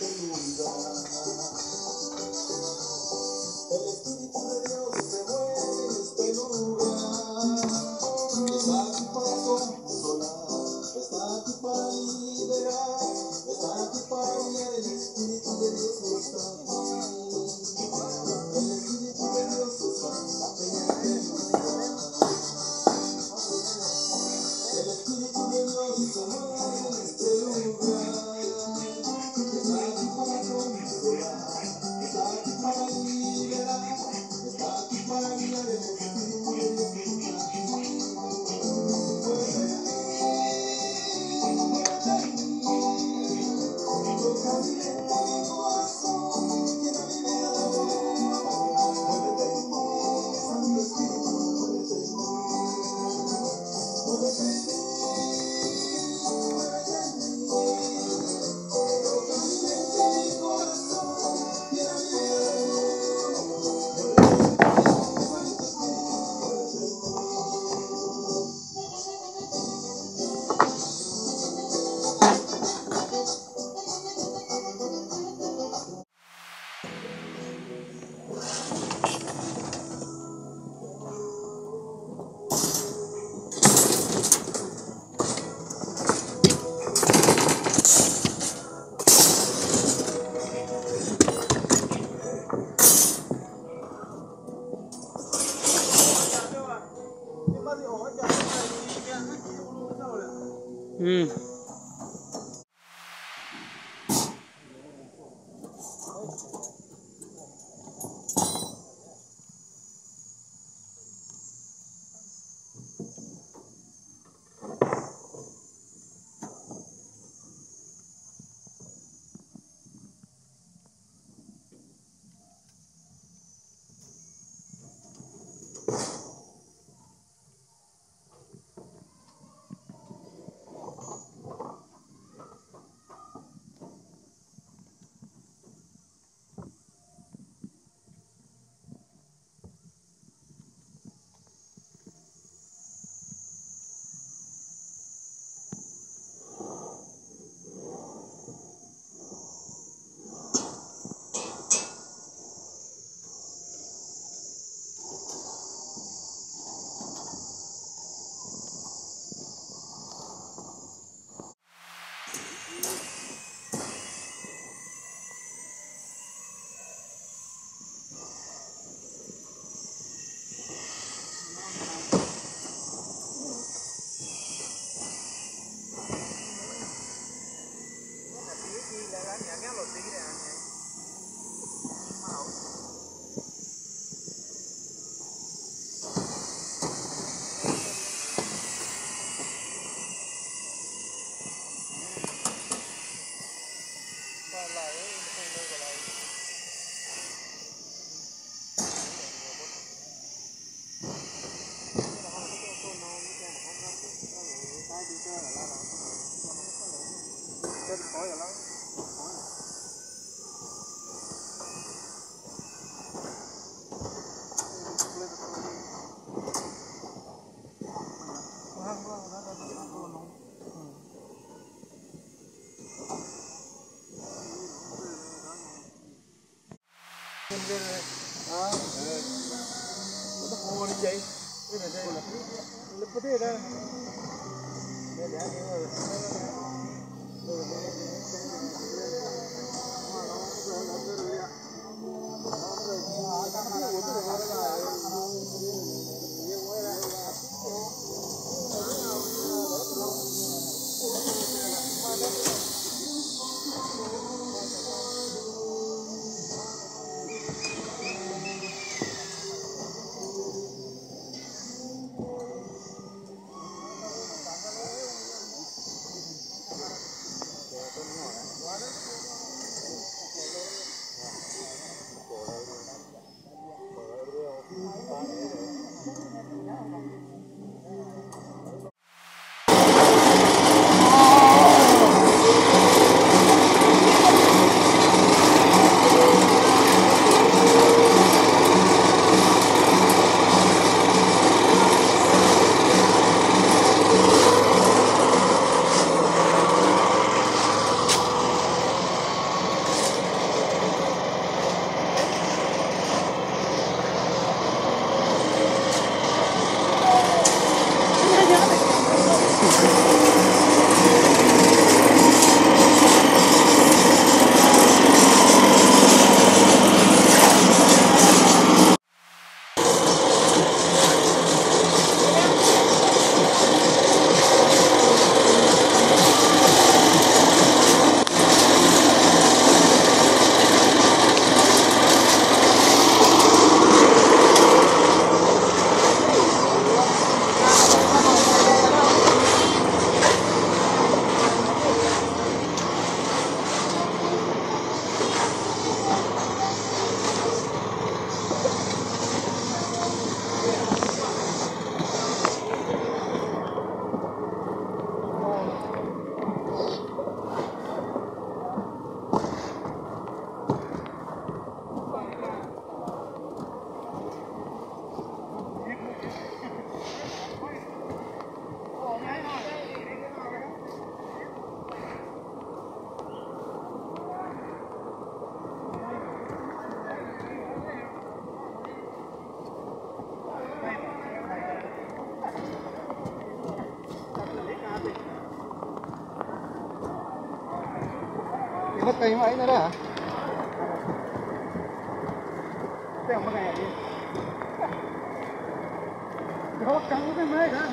mundo irá. 这边这个，那不对的，那两斤。Huwag kayo main đi. Đó cắn cái máy đó.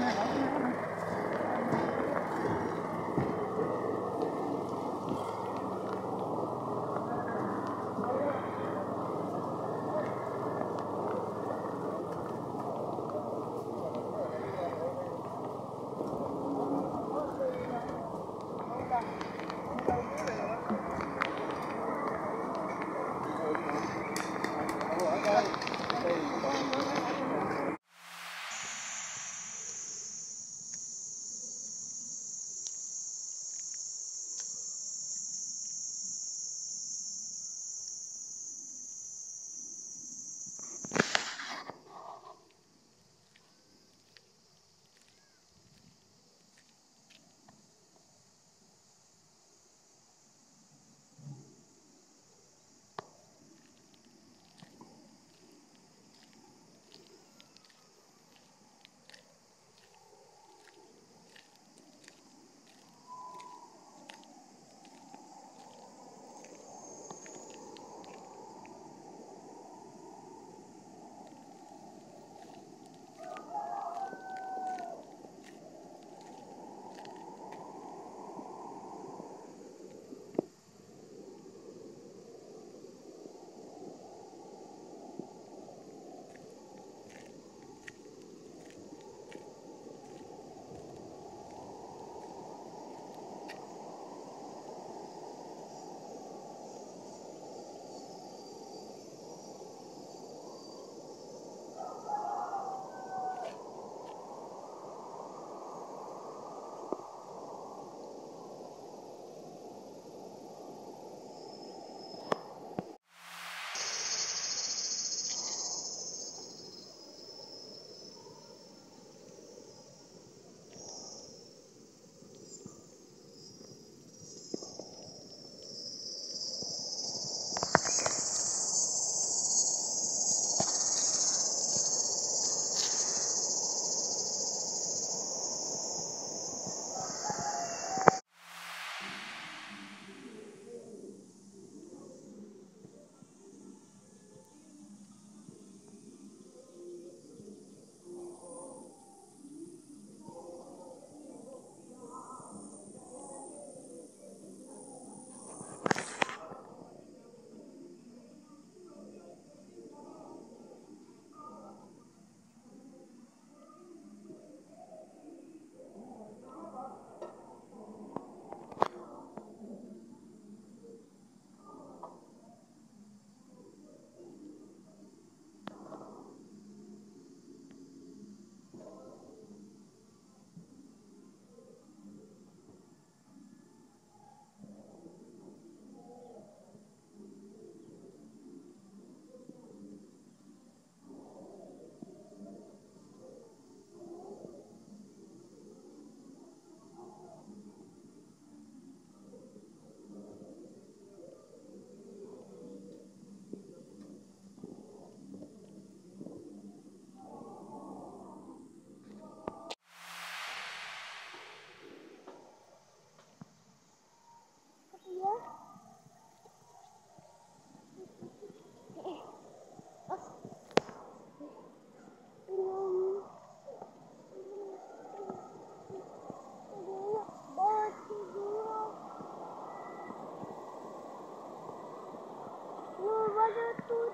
тоже тут.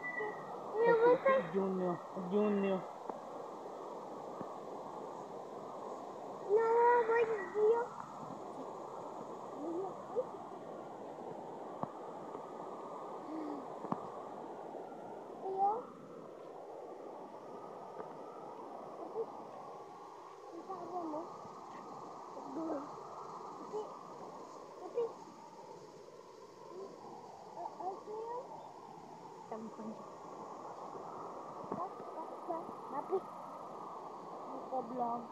Где он меня? Где он меня? long.